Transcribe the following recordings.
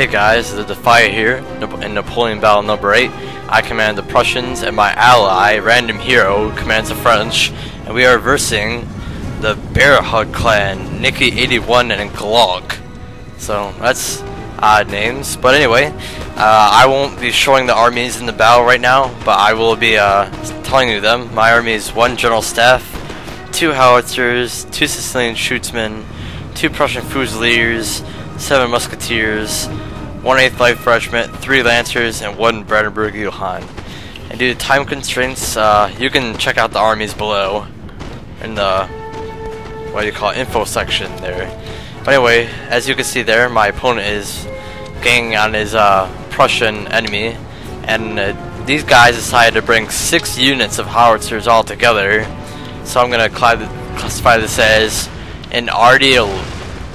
Hey guys, the Defier here, in Napoleon Battle number 8. I command the Prussians, and my ally, Random Hero, commands the French, and we are versing the Bear Hug clan, Nikki81 and Glog. So, that's odd names. But anyway, uh, I won't be showing the armies in the battle right now, but I will be uh, telling you them. My army is one General Staff, two Howitzers, two Silesian Schützen, two Prussian Fusiliers, seven Musketeers, one 8th Life Regiment, three Lancers, and one Brandenburg Uhlan. And due to time constraints, uh, you can check out the armies below in the what do you call it, info section there. But anyway, as you can see there, my opponent is ganging on his uh, Prussian enemy, and uh, these guys decided to bring six units of howitzers all together. So I'm gonna classify this as an arty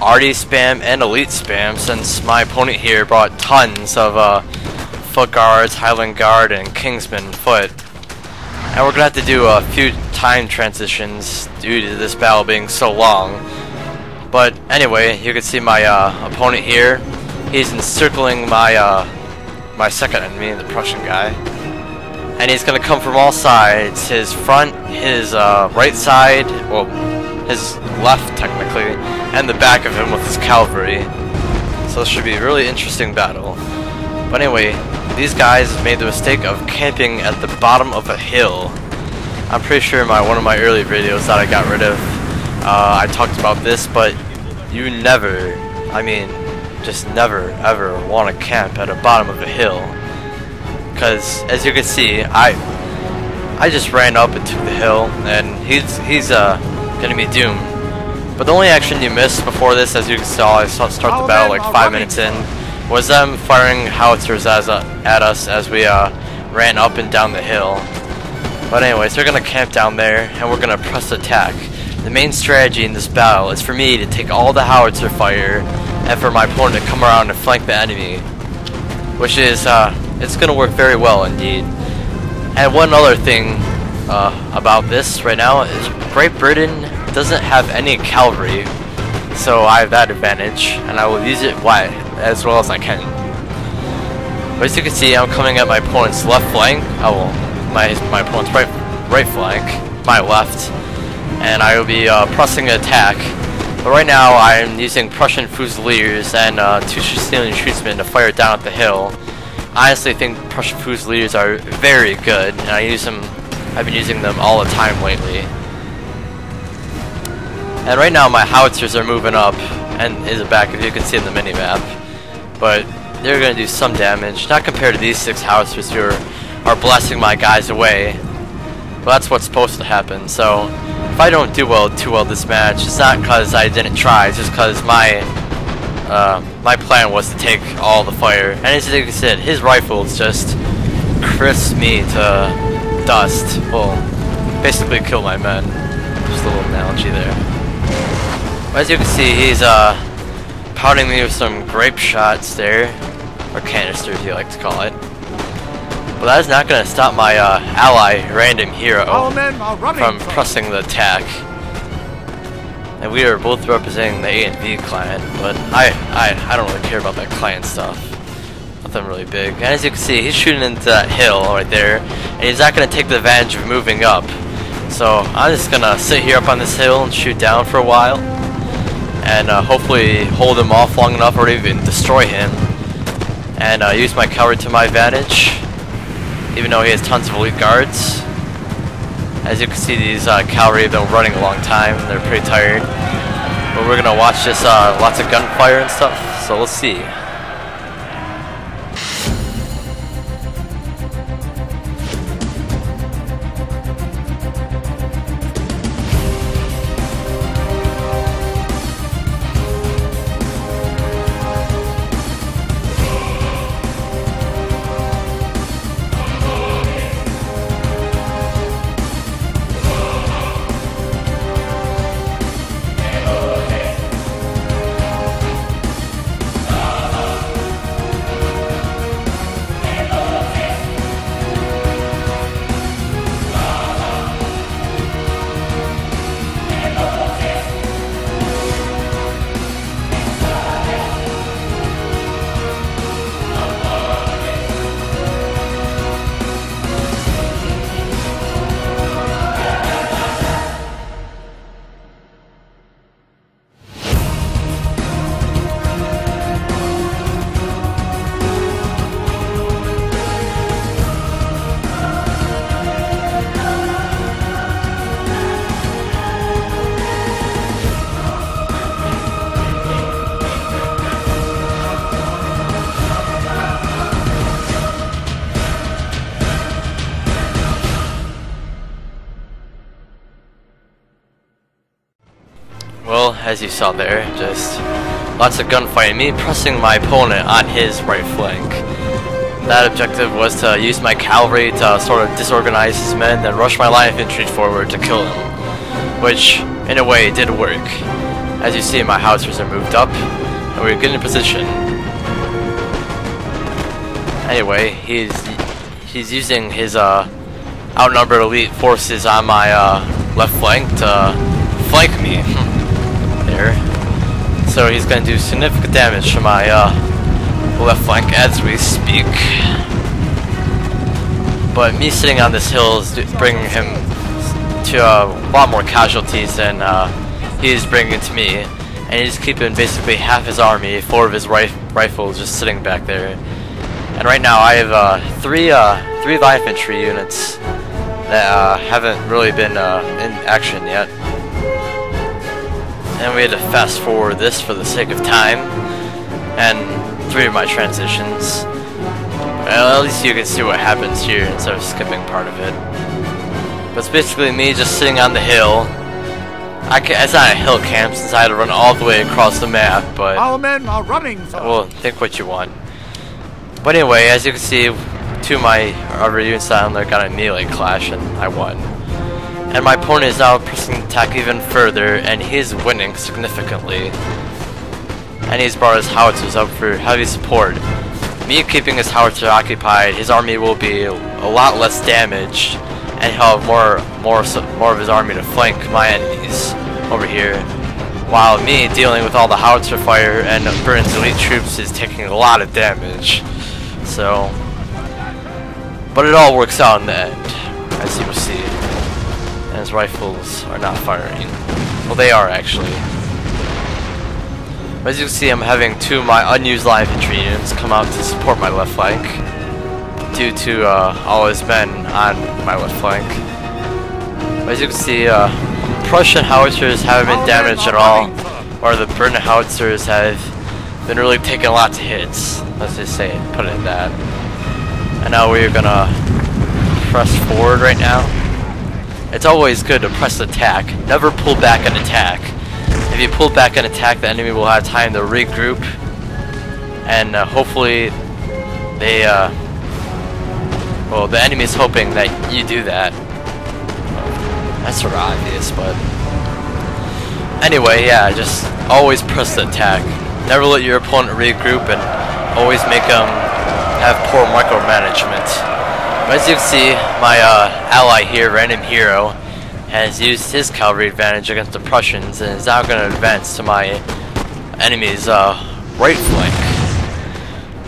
arty spam and elite spam since my opponent here brought tons of uh, foot guards, Highland Guard, and Kingsman foot. And we're gonna have to do a few time transitions due to this battle being so long. But anyway, you can see my uh, opponent here. He's encircling my uh, my second enemy, the Prussian guy. And he's gonna come from all sides. His front, his uh, right side, well, his left technically, and the back of him with his cavalry. So this should be a really interesting battle. But anyway, these guys made the mistake of camping at the bottom of a hill. I'm pretty sure in my one of my early videos that I got rid of, uh, I talked about this, but you never, I mean, just never ever want to camp at the bottom of a hill. Because as you can see, I I just ran up into the hill, and he's he's uh gonna be doomed. But the only action you missed before this, as you saw, I saw start the battle like five minutes in, was them firing howitzers as uh, at us as we uh, ran up and down the hill. But anyways, they're gonna camp down there, and we're gonna press attack. The main strategy in this battle is for me to take all the howitzer fire, and for my opponent to come around and flank the enemy, which is uh, it's gonna work very well indeed. And one other thing uh, about this right now is Great Britain doesn't have any cavalry, so I have that advantage, and I will use it wide, as well as I can. But as you can see, I'm coming at my opponent's left flank, oh well, my, my opponent's right, right flank, my left, and I will be uh, pressing attack. But right now, I am using Prussian Fusiliers and uh, two Silesian Schützen to fire down at the hill. I honestly think Prussian Fusiliers are very good, and I use them, I've been using them all the time lately. And right now my howitzers are moving up and is it back if you can see in the mini-map. But they're going to do some damage, not compared to these six howitzers who are, are blasting my guys away. But that's what's supposed to happen, so if I don't do well too well this match, it's not because I didn't try, it's just because my uh, my plan was to take all the fire. And as you said, his rifles just crisp me to dust. Well, basically kill my men. Just a little analogy there. As you can see, he's uh, pounding me with some grape shots there, or canisters you like to call it. But that is not going to stop my uh, ally, Random Hero, from pressing the attack. And we are both representing the A and B client, but I, I, I don't really care about that client stuff. Nothing really big. And as you can see, he's shooting into that hill right there, and he's not going to take the advantage of moving up. So I'm just going to sit here up on this hill and shoot down for a while and uh, hopefully hold him off long enough or even destroy him and uh, use my cavalry to my advantage even though he has tons of elite guards as you can see these uh, cavalry have been running a long time they're pretty tired but we're gonna watch this uh, lots of gunfire and stuff so let's see as you saw there. Just lots of gunfighting. Me pressing my opponent on his right flank. That objective was to use my cavalry to sort of disorganize his men, then rush my line of infantry forward to kill him. Which, in a way, did work. As you see, my howitzers are moved up, and we're getting in position. Anyway, he's he's using his uh, outnumbered elite forces on my uh, left flank to flank me. So he's going to do significant damage to my uh, left flank as we speak. But me sitting on this hill is bringing him to uh, a lot more casualties than uh, he's bringing to me. And he's keeping basically half his army, four of his rif rifles just sitting back there. And right now I have uh, three uh, three infantry units that uh, haven't really been uh, in action yet. And we had to fast forward this for the sake of time. And three of my transitions. Well, at least you can see what happens here instead of skipping part of it. But it's basically me just sitting on the hill. I can, it's not a hill camp since I had to run all the way across the map, but... Our men are running, sir. Well, think what you want. But anyway, as you can see, two of my down there got a melee clash and I won. And my opponent is now pressing attack even further and he's winning significantly. And he's brought his howitzers up for heavy support. Me keeping his howitzer occupied, his army will be a lot less damaged and he'll have more, more, more of his army to flank my enemies over here. While me dealing with all the howitzer fire and Britain's elite troops is taking a lot of damage. So, but it all works out in the end, as you will see. And his rifles are not firing. Well, they are actually. As you can see, I'm having two of my unused light infantry units come out to support my left flank due to uh, all his men on my left flank. As you can see, uh, Prussian howitzers haven't been damaged at all, or the Britain howitzers have been really taking lots of hits. Let's just say put it in that. And now we're gonna press forward right now. It's always good to press attack. Never pull back an attack. If you pull back an attack, the enemy will have time to regroup. And uh, hopefully they, uh, well, the enemy is hoping that you do that. That's sort of obvious, but... Anyway, yeah, just always press the attack. Never let your opponent regroup and always make them have poor micromanagement. But as you can see, my uh, ally here, Random Hero, has used his cavalry advantage against the Prussians and is now going to advance to my enemy's uh, right flank.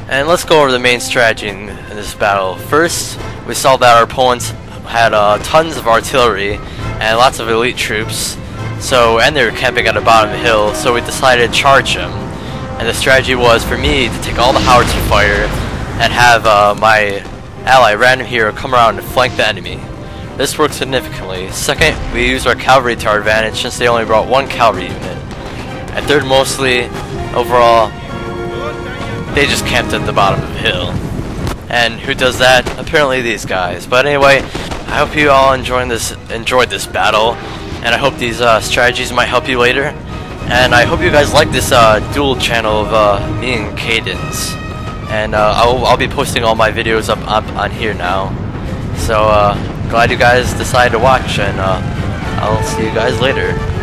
And let's go over the main strategy in, this battle. First, we saw that our opponents had uh, tons of artillery and lots of elite troops, so and they were camping at the bottom of the hill, so we decided to charge them and the strategy was for me to take all the howitzer fire and have uh, my ally Random Hero come around and flank the enemy. This worked significantly. Second, we used our cavalry to our advantage since they only brought one cavalry unit. And third, mostly, overall, they just camped at the bottom of the hill. And who does that? Apparently these guys. But anyway, I hope you all enjoyed this enjoyed this battle, and I hope these uh, strategies might help you later. And I hope you guys like this uh, dual channel of uh, me and Cadence. And uh, I'll, I'll be posting all my videos up, up on here now. So uh, glad you guys decided to watch and uh, I'll see you guys later.